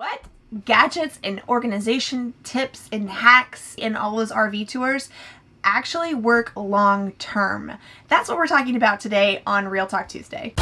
What? Gadgets and organization tips and hacks in all those RV tours actually work long term. That's what we're talking about today on Real Talk Tuesday.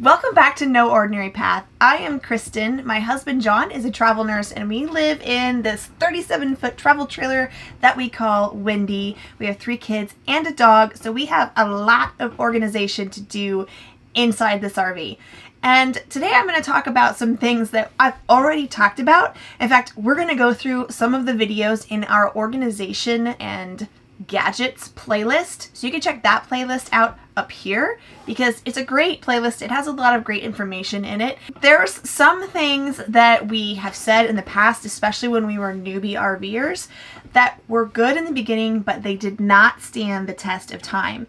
Welcome back to No Ordinary Path. I am Kristin. My husband John is a travel nurse and we live in this 37 foot travel trailer that we call Windy. We have three kids and a dog, so we have a lot of organization to do inside this RV. And today I'm going to talk about some things that I've already talked about. In fact, we're going to go through some of the videos in our organization and gadgets playlist. So you can check that playlist out up here because it's a great playlist. It has a lot of great information in it. There's some things that we have said in the past, especially when we were newbie RVers, that were good in the beginning, but they did not stand the test of time.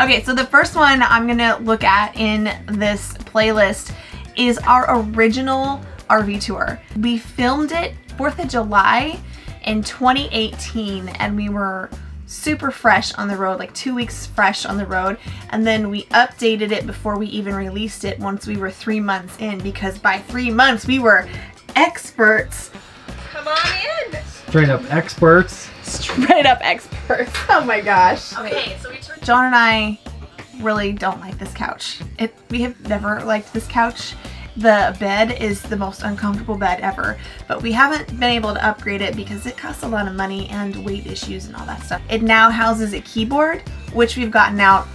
Okay, so the first one I'm gonna look at in this playlist is our original RV tour. We filmed it 4th of July in 2018 and we were super fresh on the road, like two weeks fresh on the road. And then we updated it before we even released it once we were three months in because by three months we were experts. Come on in. Straight up experts. Straight up experts. Oh my gosh. Okay, so we turned. John and I really don't like this couch. It we have never liked this couch. The bed is the most uncomfortable bed ever, but we haven't been able to upgrade it because it costs a lot of money and weight issues and all that stuff. It now houses a keyboard, which we've gotten out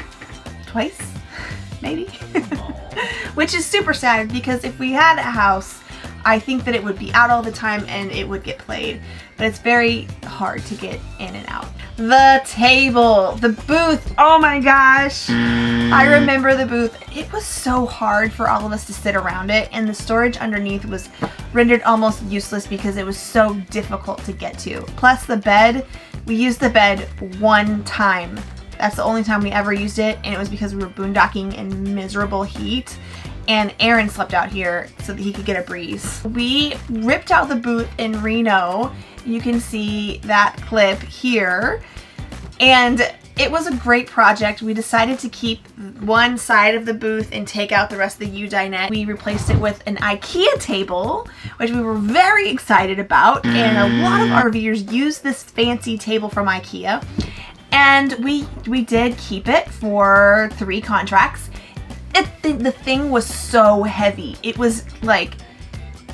twice, maybe, which is super sad because if we had a house I think that it would be out all the time and it would get played, but it's very hard to get in and out. The table, the booth, oh my gosh. I mm. remember the booth. It was so hard for all of us to sit around it and the storage underneath was rendered almost useless because it was so difficult to get to. Plus the bed, we used the bed one time. That's the only time we ever used it and it was because we were boondocking in miserable heat and Aaron slept out here so that he could get a breeze. We ripped out the booth in Reno. You can see that clip here. And it was a great project. We decided to keep one side of the booth and take out the rest of the U-dinette. We replaced it with an IKEA table, which we were very excited about. And a lot of RVers use this fancy table from IKEA. And we, we did keep it for three contracts it, the, the thing was so heavy. It was like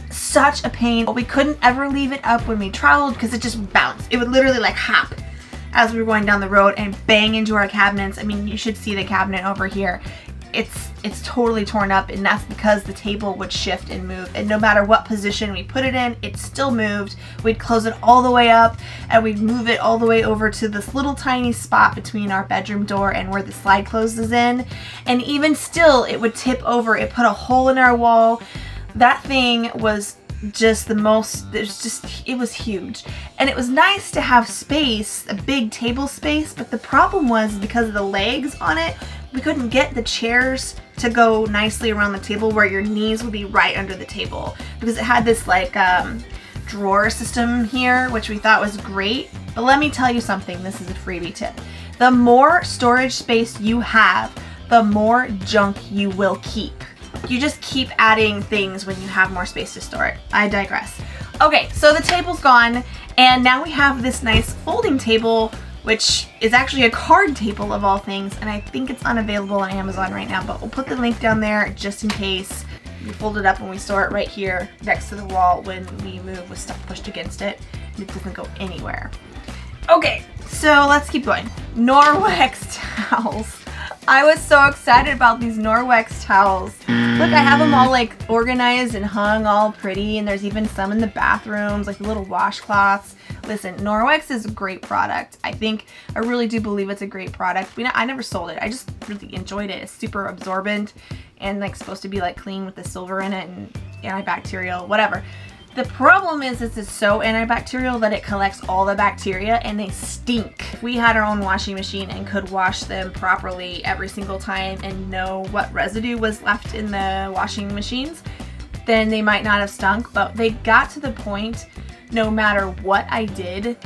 such a pain. But we couldn't ever leave it up when we traveled because it just bounced. It would literally like hop as we were going down the road and bang into our cabinets. I mean, you should see the cabinet over here it's it's totally torn up and that's because the table would shift and move. And no matter what position we put it in it still moved. We'd close it all the way up and we'd move it all the way over to this little tiny spot between our bedroom door and where the slide closes in. And even still it would tip over. It put a hole in our wall. That thing was just the most there's just it was huge. And it was nice to have space a big table space but the problem was because of the legs on it we couldn't get the chairs to go nicely around the table where your knees would be right under the table. Because it had this like um, drawer system here which we thought was great. But let me tell you something this is a freebie tip. The more storage space you have the more junk you will keep you just keep adding things when you have more space to store it I digress okay so the table's gone and now we have this nice folding table which is actually a card table of all things, and I think it's unavailable on Amazon right now, but we'll put the link down there just in case. We fold it up and we store it right here next to the wall when we move with stuff pushed against it. And it doesn't go anywhere. Okay, so let's keep going. Norwex towels. I was so excited about these Norwex towels. Look, I have them all like organized and hung all pretty and there's even some in the bathrooms, like the little washcloths. Listen, Norwex is a great product. I think, I really do believe it's a great product. We, I never sold it. I just really enjoyed it. It's super absorbent and like supposed to be like clean with the silver in it and antibacterial, whatever. The problem is this is so antibacterial that it collects all the bacteria and they stink. If we had our own washing machine and could wash them properly every single time and know what residue was left in the washing machines, then they might not have stunk, but they got to the point no matter what I did,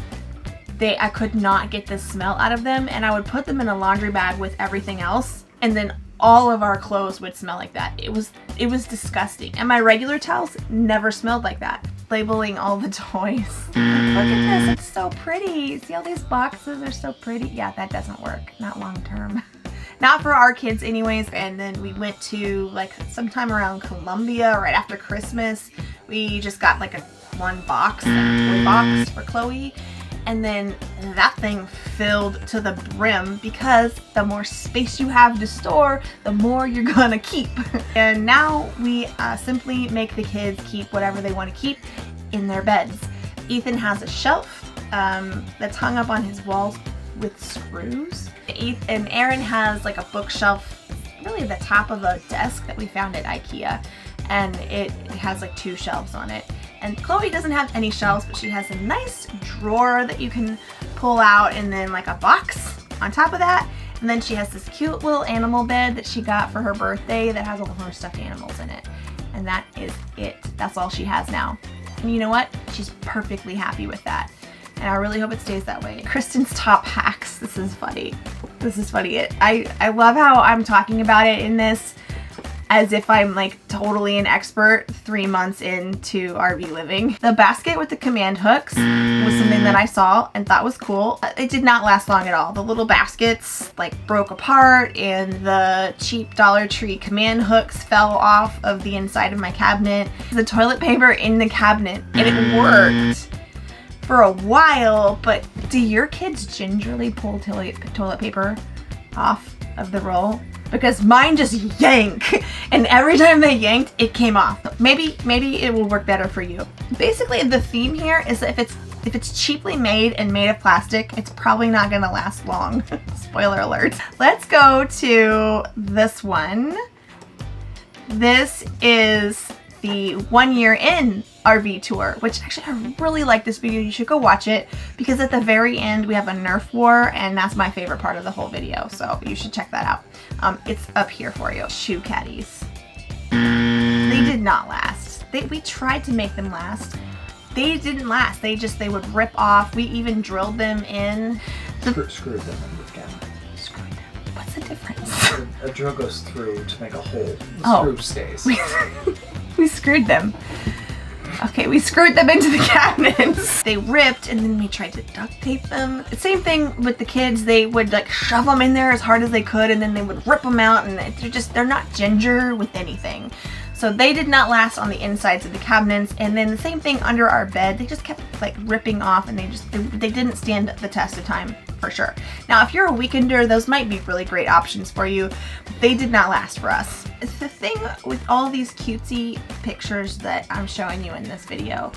they I could not get the smell out of them and I would put them in a laundry bag with everything else and then all of our clothes would smell like that. It was it was disgusting. And my regular towels never smelled like that. Labeling all the toys. Look at this, it's so pretty. See all these boxes are so pretty. Yeah, that doesn't work. Not long term. Not for our kids anyways. And then we went to like sometime around Columbia right after Christmas. We just got like a one box, a toy box for Chloe and then that thing filled to the brim because the more space you have to store, the more you're gonna keep. and now we uh, simply make the kids keep whatever they want to keep in their beds. Ethan has a shelf um, that's hung up on his walls with screws. And Aaron has like a bookshelf, really the top of a desk that we found at Ikea. And it has like two shelves on it. And Chloe doesn't have any shelves, but she has a nice drawer that you can pull out and then like a box on top of that. And then she has this cute little animal bed that she got for her birthday that has all her stuffed animals in it. And that is it. That's all she has now. And you know what? She's perfectly happy with that. And I really hope it stays that way. Kristin's top hacks. This is funny. This is funny. It, I, I love how I'm talking about it in this as if I'm like totally an expert three months into RV living. The basket with the command hooks was mm. something that I saw and thought was cool. It did not last long at all. The little baskets like broke apart and the cheap Dollar Tree command hooks fell off of the inside of my cabinet. The toilet paper in the cabinet and it worked mm. for a while, but do your kids gingerly pull toilet, toilet paper off of the roll? because mine just yank and every time they yanked it came off. Maybe maybe it will work better for you. Basically the theme here is that if it's if it's cheaply made and made of plastic, it's probably not gonna last long. Spoiler alert. Let's go to this one. This is the one year in RV tour, which actually I really like this video. You should go watch it because at the very end we have a Nerf war and that's my favorite part of the whole video. So you should check that out. Um, it's up here for you. Shoe caddies. Not last. They, we tried to make them last. They didn't last. They just, they would rip off. We even drilled them in. Screw, screwed them in again. Screwed them. What's the difference? A, a drill goes through to make a hole. The Oh. screw stays. we screwed them. Okay, we screwed them into the cabinets. They ripped and then we tried to duct tape them. Same thing with the kids. They would like shove them in there as hard as they could and then they would rip them out and they're just, they're not ginger with anything. So they did not last on the insides of the cabinets. And then the same thing under our bed. They just kept like ripping off and they just, they, they didn't stand the test of time for sure. Now, if you're a weekender, those might be really great options for you. They did not last for us. The thing with all these cutesy pictures that I'm showing you in this video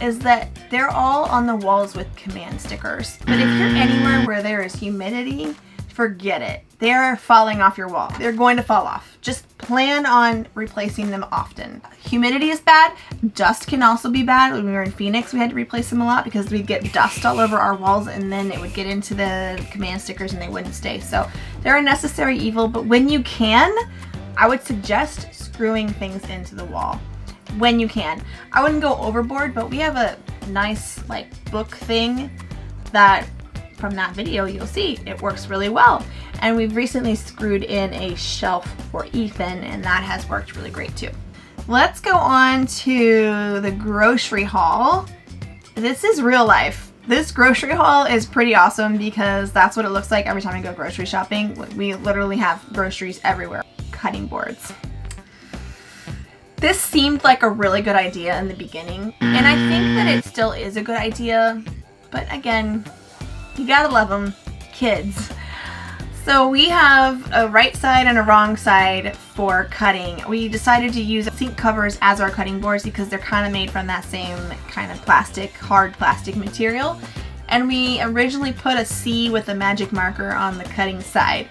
is that they're all on the walls with command stickers. But if you're anywhere where there is humidity, forget it. They're falling off your wall. They're going to fall off. Just plan on replacing them often. Humidity is bad. Dust can also be bad. When we were in Phoenix, we had to replace them a lot because we'd get dust all over our walls and then it would get into the command stickers and they wouldn't stay. So they're a necessary evil, but when you can, I would suggest screwing things into the wall when you can. I wouldn't go overboard, but we have a nice like book thing that from that video you'll see it works really well. And we've recently screwed in a shelf for Ethan and that has worked really great too. Let's go on to the grocery haul. This is real life. This grocery haul is pretty awesome because that's what it looks like every time I go grocery shopping. We literally have groceries everywhere. Cutting boards. This seemed like a really good idea in the beginning, and I think that it still is a good idea, but again, you gotta love them, kids. So we have a right side and a wrong side for cutting. We decided to use sink covers as our cutting boards because they're kind of made from that same kind of plastic, hard plastic material. And we originally put a C with a magic marker on the cutting side.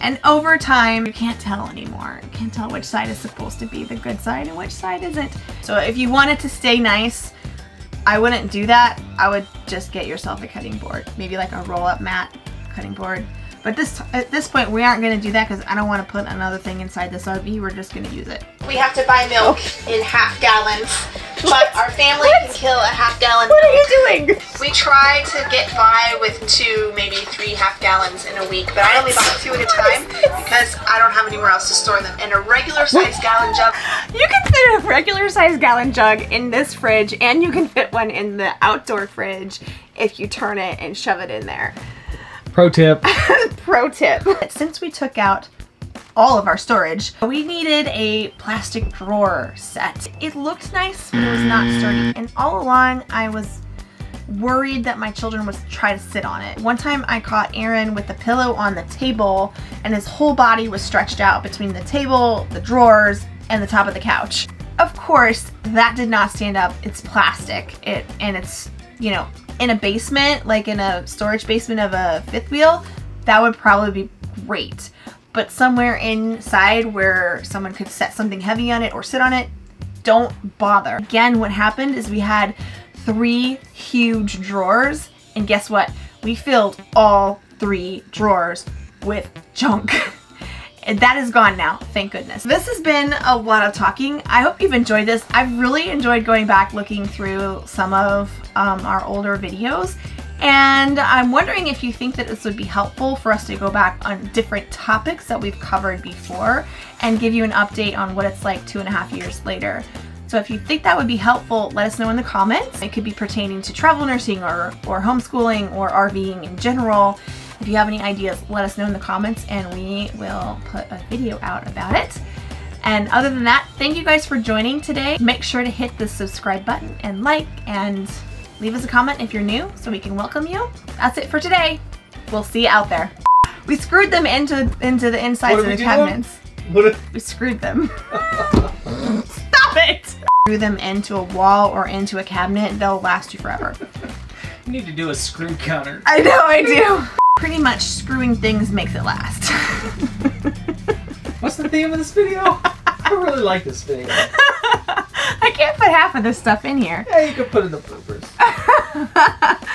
And over time, you can't tell anymore. You can't tell which side is supposed to be the good side and which side isn't. So if you want it to stay nice, I wouldn't do that. I would just get yourself a cutting board. Maybe like a roll up mat cutting board. But this at this point, we aren't going to do that because I don't want to put another thing inside this RV. We're just going to use it. We have to buy milk in half gallons, but our family can kill a half gallon. What are you doing? We try to get by with two, maybe three half gallons in a week, but I only buy two at a time because I don't have anywhere else to store them. And a regular size gallon jug. You can fit a regular sized gallon jug in this fridge, and you can fit one in the outdoor fridge if you turn it and shove it in there. Pro tip. Pro tip. Since we took out all of our storage, we needed a plastic drawer set. It looked nice, but it was not sturdy. And all along, I was worried that my children would try to sit on it. One time I caught Aaron with the pillow on the table and his whole body was stretched out between the table, the drawers, and the top of the couch. Of course, that did not stand up. It's plastic. It and it's, you know, in a basement, like in a storage basement of a fifth wheel, that would probably be great. But somewhere inside where someone could set something heavy on it or sit on it, don't bother. Again, what happened is we had three huge drawers, and guess what? We filled all three drawers with junk. That is gone now, thank goodness. This has been a lot of talking. I hope you've enjoyed this. I've really enjoyed going back looking through some of um, our older videos. And I'm wondering if you think that this would be helpful for us to go back on different topics that we've covered before and give you an update on what it's like two and a half years later. So if you think that would be helpful, let us know in the comments. It could be pertaining to travel nursing or, or homeschooling or RVing in general. If you have any ideas, let us know in the comments and we will put a video out about it. And other than that, thank you guys for joining today. Make sure to hit the subscribe button and like and leave us a comment if you're new so we can welcome you. That's it for today. We'll see you out there. We screwed them into into the insides of the did we do to them? cabinets. We screwed them. Stop it! Screw them into a wall or into a cabinet, they'll last you forever. you need to do a screw counter? I know I do. Pretty much screwing things makes it last. What's the theme of this video? I really like this video. I can't put half of this stuff in here. Yeah, you can put in the bloopers.